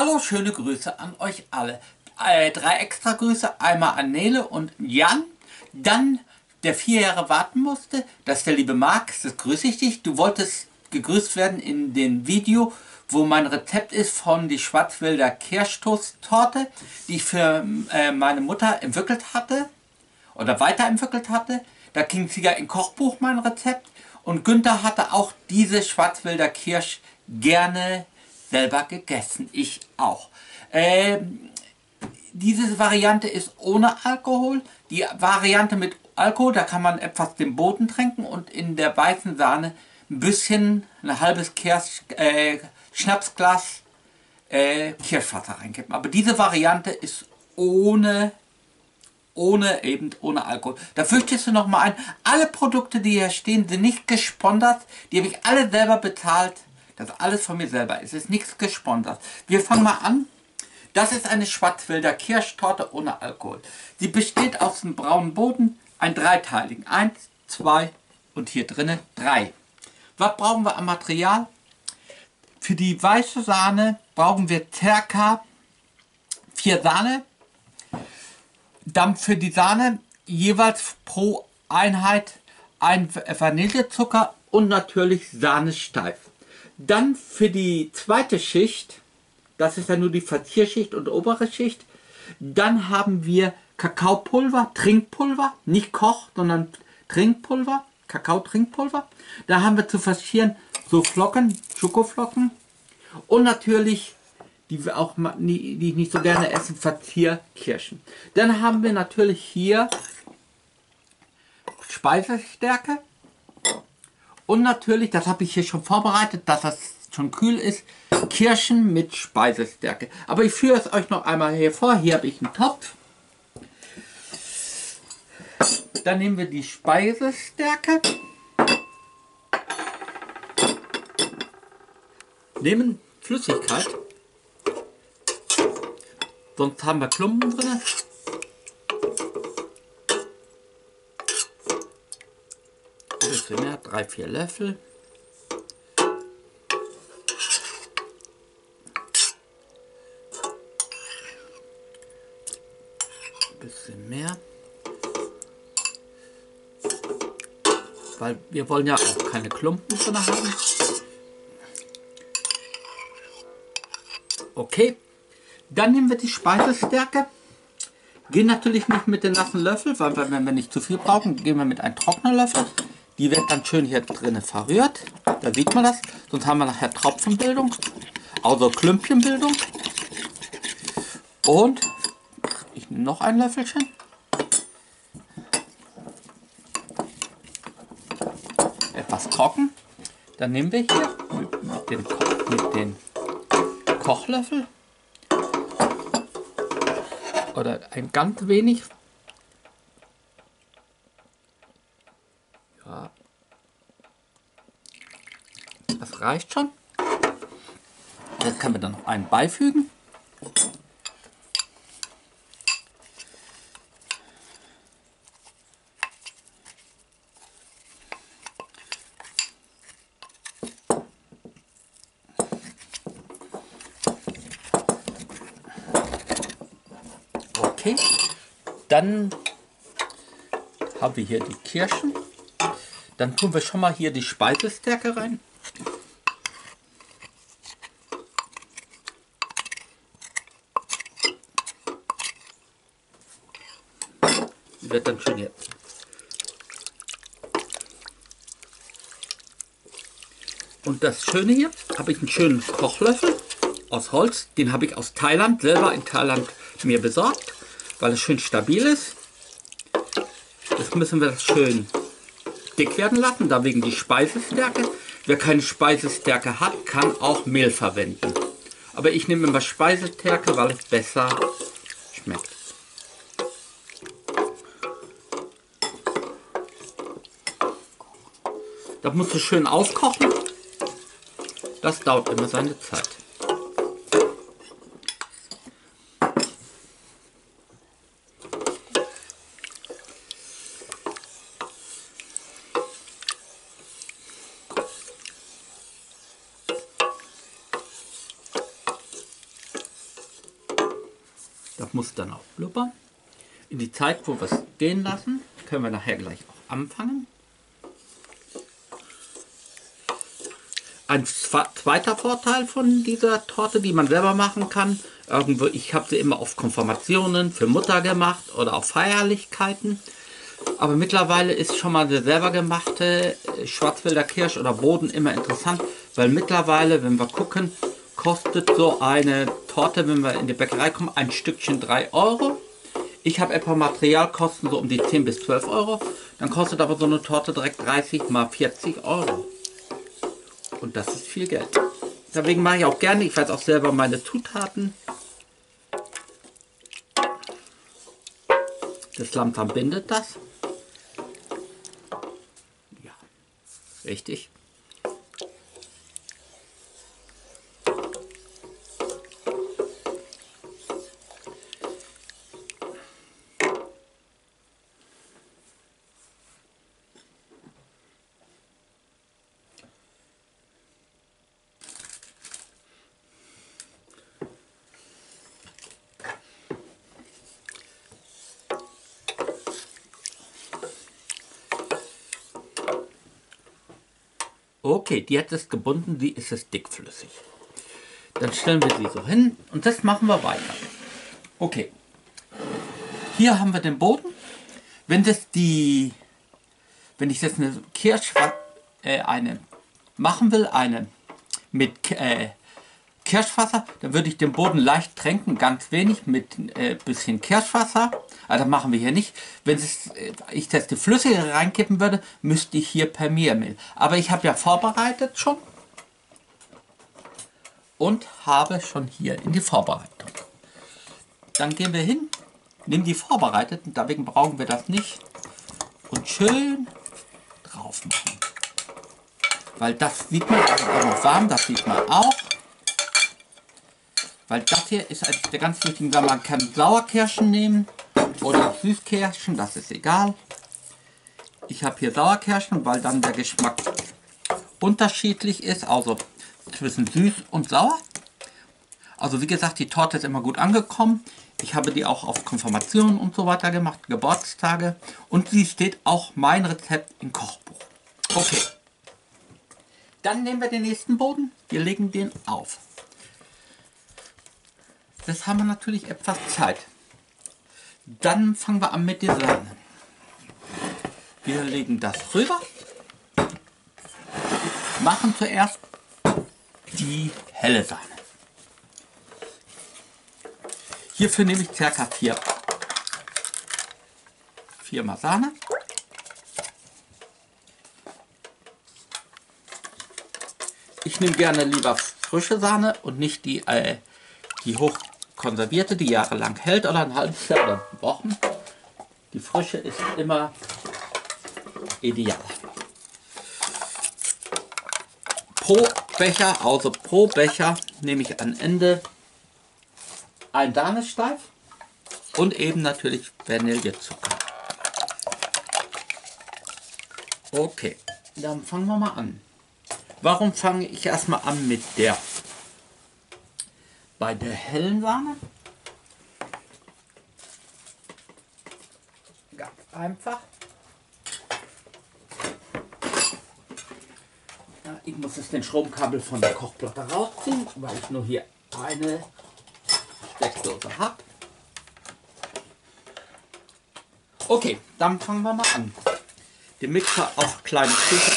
Hallo, schöne Grüße an euch alle. Äh, drei extra Grüße, einmal an Nele und Jan, dann der vier Jahre warten musste, das ist der liebe Marc, das grüße ich dich. Du wolltest gegrüßt werden in dem Video, wo mein Rezept ist von die Schwarzwälder Kirschtoasttorte, die ich für äh, meine Mutter entwickelt hatte oder weiterentwickelt hatte. Da ging sie ja im Kochbuch mein Rezept und Günther hatte auch diese Schwarzwälder Kirsch gerne selber gegessen. Ich auch. Ähm, diese Variante ist ohne Alkohol. Die Variante mit Alkohol, da kann man etwas den Boden tränken und in der weißen Sahne ein bisschen, ein halbes Kirsch, äh, Schnapsglas äh, Kirschwasser reingeben. Aber diese Variante ist ohne, ohne eben ohne Alkohol. Da fürchtest du noch mal ein, alle Produkte, die hier stehen, sind nicht gesponsert. Die habe ich alle selber bezahlt. Das ist alles von mir selber. Es ist nichts gesponsert. Wir fangen mal an. Das ist eine Schwarzwälder Kirschtorte ohne Alkohol. Sie besteht aus einem braunen Boden, ein dreiteiligen. Eins, zwei und hier drinnen drei. Was brauchen wir am Material? Für die weiße Sahne brauchen wir circa vier Sahne. Dann für die Sahne jeweils pro Einheit ein Vanillezucker und natürlich Sahne steif. Dann für die zweite Schicht, das ist ja nur die Verzierschicht und obere Schicht, dann haben wir Kakaopulver, Trinkpulver, nicht Koch, sondern Trinkpulver, Kakao-Trinkpulver. Da haben wir zu verzieren so Flocken, Schokoflocken und natürlich, die wir auch die ich nicht so gerne essen, Verzierkirschen. Dann haben wir natürlich hier Speisestärke, und natürlich, das habe ich hier schon vorbereitet, dass das schon kühl ist, Kirschen mit Speisestärke. Aber ich führe es euch noch einmal hier vor. Hier habe ich einen Topf. Dann nehmen wir die Speisestärke. Nehmen Flüssigkeit. Sonst haben wir Klumpen drin. bisschen mehr, drei, vier Löffel. Bisschen mehr. Weil wir wollen ja auch keine Klumpen drin haben. Okay, dann nehmen wir die Speisestärke. Gehen natürlich nicht mit den nassen Löffel, weil wenn wir nicht zu viel brauchen, gehen wir mit einem trockenen Löffel. Die wird dann schön hier drinnen verrührt. Da sieht man das. Sonst haben wir nachher Tropfenbildung. Also Klümpchenbildung. Und ich nehme noch ein Löffelchen. Etwas trocken. Dann nehmen wir hier mit dem, mit dem Kochlöffel oder ein ganz wenig Reicht schon. Jetzt können wir dann noch einen beifügen. Okay, dann haben wir hier die Kirschen. Dann tun wir schon mal hier die Speisestärke rein. Wird dann schön hier. Und das Schöne hier, habe ich einen schönen Kochlöffel aus Holz. Den habe ich aus Thailand, selber in Thailand mir besorgt, weil es schön stabil ist. Jetzt müssen wir das schön dick werden lassen, da wegen die Speisestärke. Wer keine Speisestärke hat, kann auch Mehl verwenden. Aber ich nehme immer Speisestärke, weil es besser Das musst du schön aufkochen. Das dauert immer seine Zeit. Das muss dann auch blubbern. In die Zeit, wo wir es gehen lassen, können wir nachher gleich auch anfangen. Ein zweiter Vorteil von dieser Torte, die man selber machen kann, irgendwo, ich habe sie immer auf Konfirmationen für Mutter gemacht oder auf Feierlichkeiten. Aber mittlerweile ist schon mal eine selber gemachte äh, Schwarzwälder Kirsch oder Boden immer interessant, weil mittlerweile, wenn wir gucken, kostet so eine Torte, wenn wir in die Bäckerei kommen, ein Stückchen 3 Euro. Ich habe etwa Materialkosten so um die 10 bis 12 Euro. Dann kostet aber so eine Torte direkt 30 mal 40 Euro. Und das ist viel Geld. Deswegen mache ich auch gerne, ich weiß auch selber meine Zutaten. Das langsam bindet das. Ja, richtig. Okay, die hat es gebunden, die ist es dickflüssig. Dann stellen wir sie so hin und das machen wir weiter. Okay, hier haben wir den Boden. Wenn das die, wenn ich jetzt eine Kirsch, äh, eine machen will, eine mit äh, Kirschwasser, dann würde ich den Boden leicht tränken, ganz wenig mit äh, bisschen Kirschwasser. Also das machen wir hier nicht. Wenn äh, ich das die Flüssige reinkippen würde, müsste ich hier per Mehl. Aber ich habe ja vorbereitet schon und habe schon hier in die Vorbereitung. Dann gehen wir hin, nehmen die vorbereiteten, deswegen brauchen wir das nicht und schön drauf machen. Weil das sieht man, das ist auch noch warm, das sieht man auch. Weil das hier ist eines der ganz wichtigen Sachen. Man kann Sauerkirschen nehmen oder Süßkirschen, das ist egal. Ich habe hier Sauerkirschen, weil dann der Geschmack unterschiedlich ist, also zwischen süß und sauer. Also wie gesagt, die Torte ist immer gut angekommen. Ich habe die auch auf Konfirmationen und so weiter gemacht, Geburtstage. Und sie steht auch mein Rezept im Kochbuch. Okay. Dann nehmen wir den nächsten Boden. Wir legen den auf. Das haben wir natürlich etwas Zeit. Dann fangen wir an mit der Sahne. Wir legen das rüber. Machen zuerst die helle Sahne. Hierfür nehme ich ca. 4 vier mal Sahne. Ich nehme gerne lieber frische Sahne und nicht die, äh, die hoch konservierte, die jahrelang hält oder ein halbes Jahr oder Wochen. Die Frische ist immer ideal. Pro Becher, also pro Becher nehme ich am Ende ein Danischsteif und eben natürlich Vanillezucker. Okay, dann fangen wir mal an. Warum fange ich erstmal an mit der bei der hellen Sahne ganz einfach. Ich muss jetzt den Stromkabel von der Kochplatte rausziehen, weil ich nur hier eine Steckdose habe. Okay, dann fangen wir mal an. Den Mixer auf kleine Stufe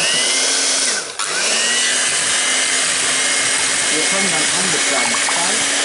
Wir fangen dann an mit seinem on.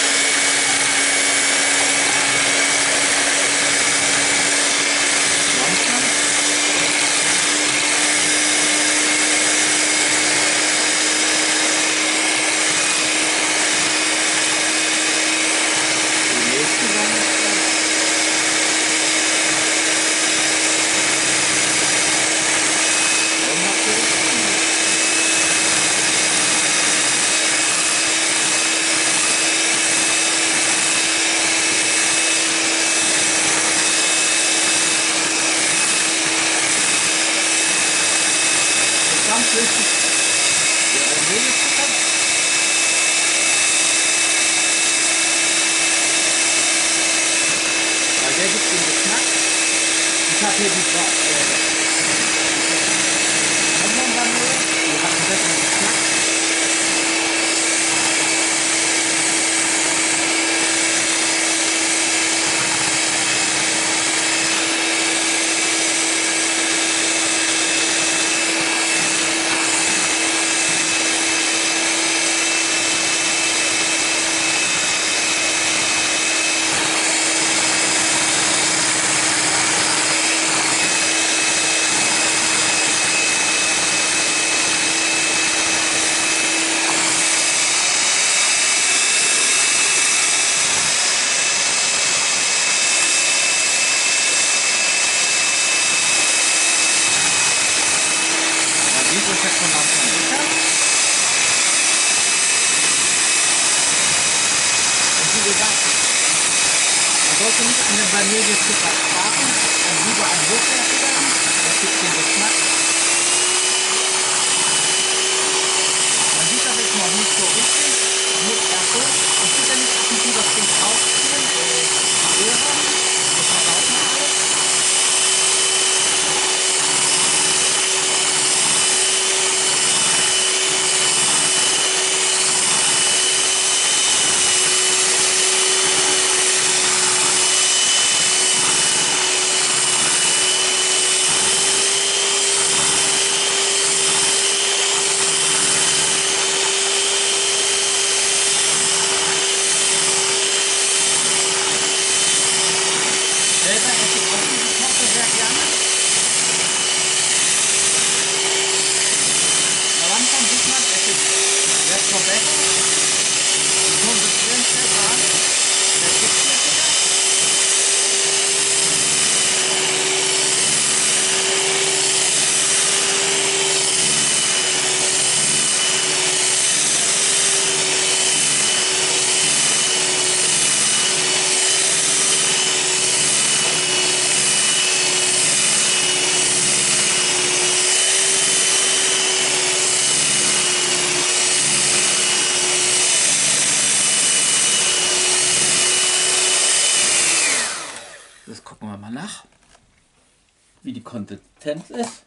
Konsistenz ist.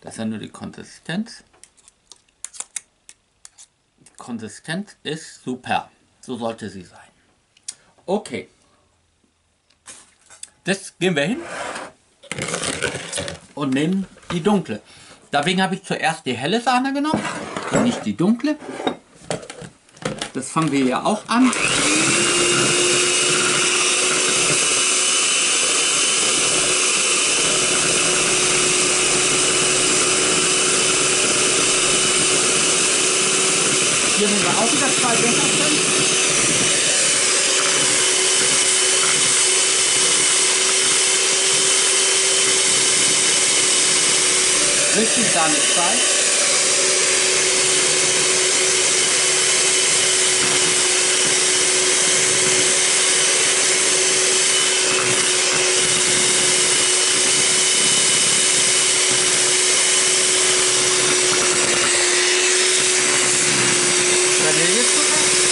Das ist ja nur die Konsistenz. Die Konsistenz ist super. So sollte sie sein. Okay. Das gehen wir hin und nehmen die dunkle. Deswegen habe ich zuerst die helle Sahne genommen und nicht die dunkle. Das fangen wir ja auch an. Hier nehmen wir auch wieder zwei Becherchen. Richtig Sahne 2. Vanillezucker.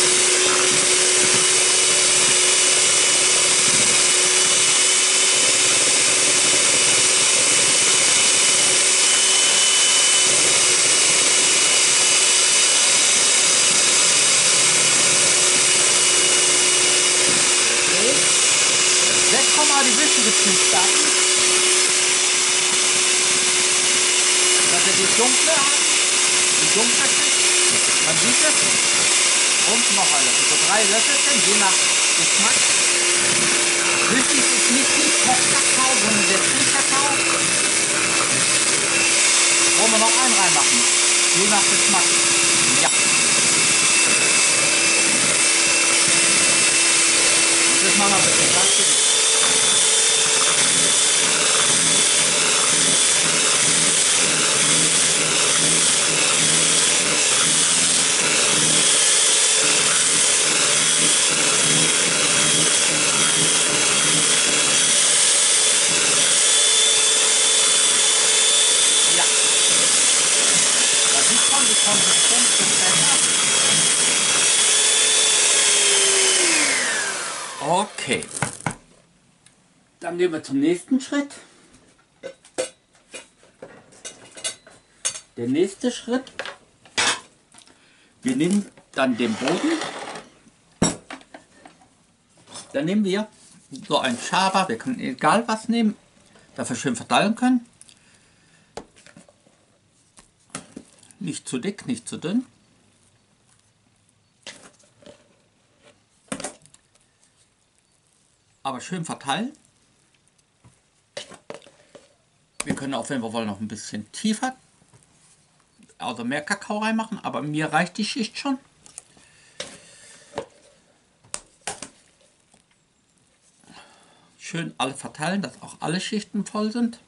Okay. Jetzt kommen mal die wichtigen Zutaten. Dass ihr die dunkle habt, die dunkle Schicht, man sieht es, und noch alles. So drei Löffelchen, je nach Geschmack. Wichtig ist nicht die Kochkakao, sondern der Ziehkakao. Wollen wir noch einen reinmachen? Je nach Geschmack. Ja. Das machen wir bitte. Danke. Ja. Da sieht man die Konsistenz des Bessers. Okay. Dann gehen wir zum nächsten Schritt. Der nächste Schritt. Wir nehmen dann den Boden. Dann nehmen wir so ein Schaber, wir können egal was nehmen, dafür schön verteilen können. Nicht zu dick, nicht zu dünn. Aber schön verteilen. Wir können auch, wenn wir wollen, noch ein bisschen tiefer, also mehr Kakao reinmachen, aber mir reicht die Schicht schon. Schön alle verteilen, dass auch alle Schichten voll sind.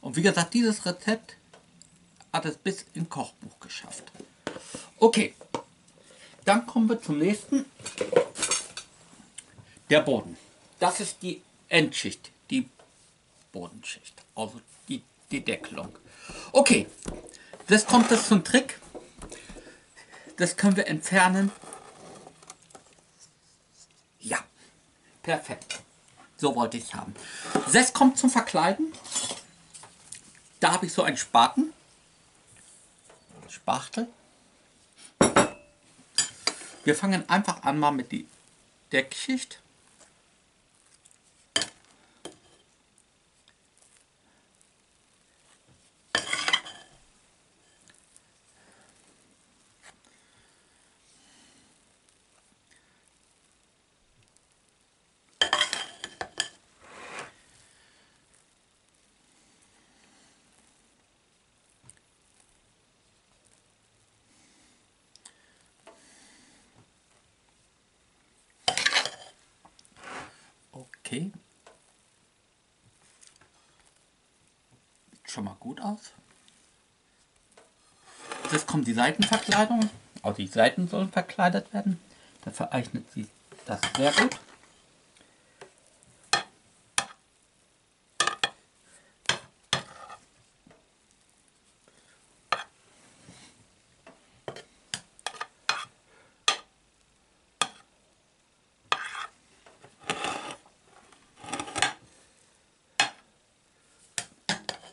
Und wie gesagt, dieses Rezept hat es bis in Kochbuch geschafft. Okay, dann kommen wir zum nächsten. Der Boden. Das ist die Endschicht, die Bodenschicht, also die, die Deckelung. Okay, das kommt jetzt zum Trick. Das können wir entfernen. Ja, perfekt. So wollte ich haben. Das kommt zum Verkleiden. Da habe ich so einen Spaten. Spachtel. Wir fangen einfach an mal mit die Deckschicht. Okay. Sieht schon mal gut aus. Jetzt kommt die Seitenverkleidung. Auch die Seiten sollen verkleidet werden. Dafür eignet sich das sehr gut.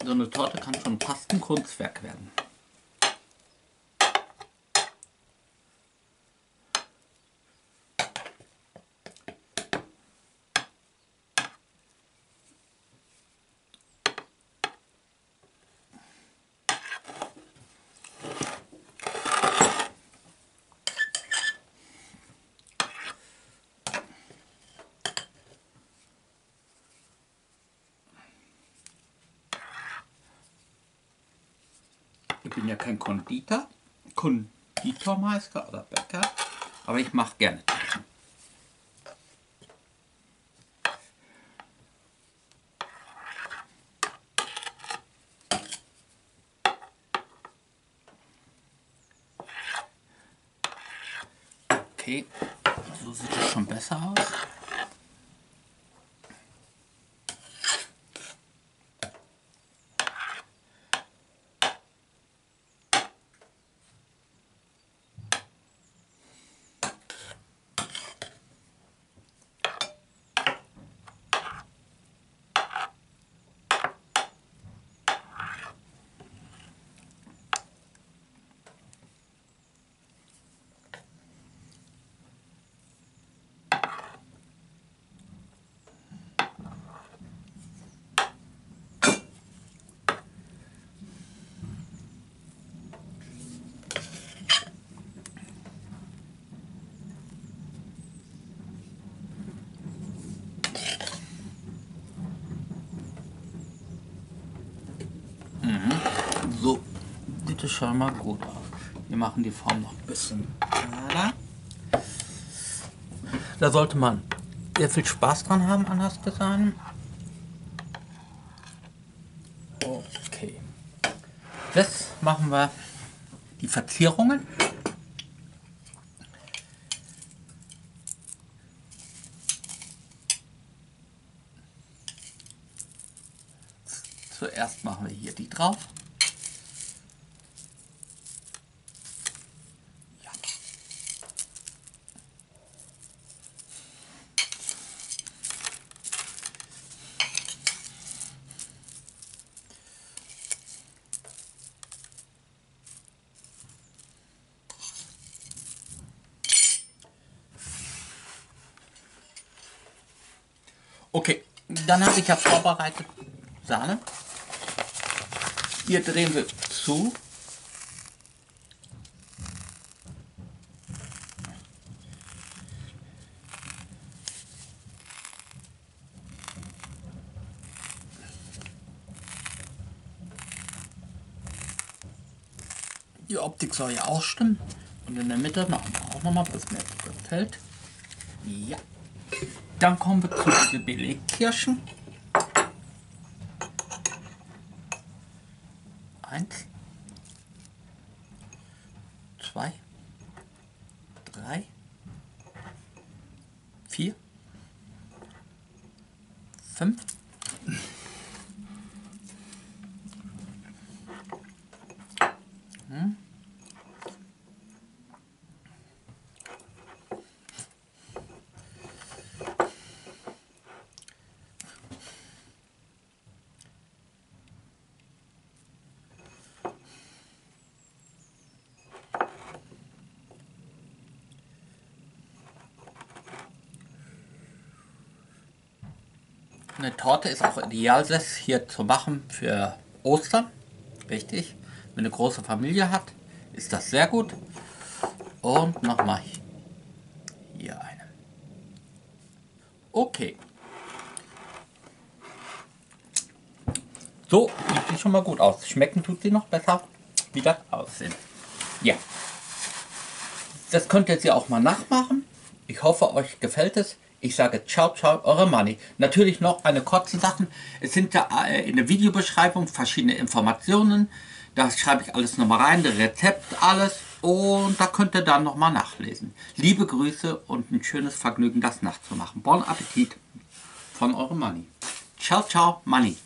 So eine Torte kann schon fast ein Kunstwerk werden. Ja kein Konditor, Konditormeister oder Bäcker, aber ich mache gerne Torten. Okay, so sieht es schon besser aus. So schon mal gut aus. Wir machen die Form noch ein bisschen gerader. Da sollte man sehr viel Spaß dran haben an das Design. Okay. Jetzt machen wir die Verzierungen. Zuerst machen wir hier die drauf. Okay, dann habe ich ja vorbereitet Sahne. Hier drehen wir zu. Die Optik soll ja auch stimmen. Und in der Mitte machen wir auch nochmal, was mir gefällt. Ja. Dann kommen wir zu den Belegkirschen. Eins, zwei, drei, vier, fünf, Eine Torte ist auch ideal, das hier zu machen für Ostern. Richtig. Wenn eine große Familie hat, ist das sehr gut. Und nochmal hier eine. Okay. So sieht sie schon mal gut aus. Schmecken tut sie noch besser, wie das aussehen. Ja. Das könnt ihr sie auch mal nachmachen. Ich hoffe, euch gefällt es. Ich sage ciao, ciao, eure Money. Natürlich noch eine kurze Sachen. Es sind ja äh, in der Videobeschreibung verschiedene Informationen. Da schreibe ich alles nochmal rein, das Rezept, alles. Und da könnt ihr dann nochmal nachlesen. Liebe Grüße und ein schönes Vergnügen, das nachzumachen. Bon Appetit von eurem Money. Ciao, ciao, Money.